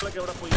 Flagger apoiado.